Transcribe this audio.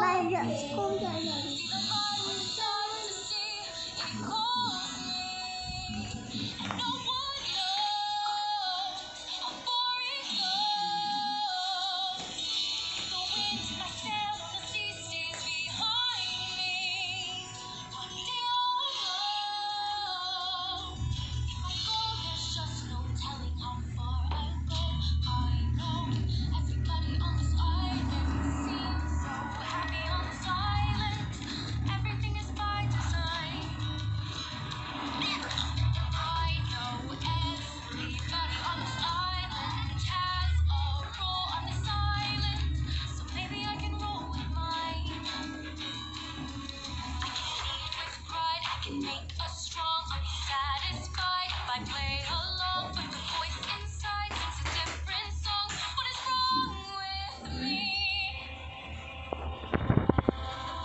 卖热狗 luyện.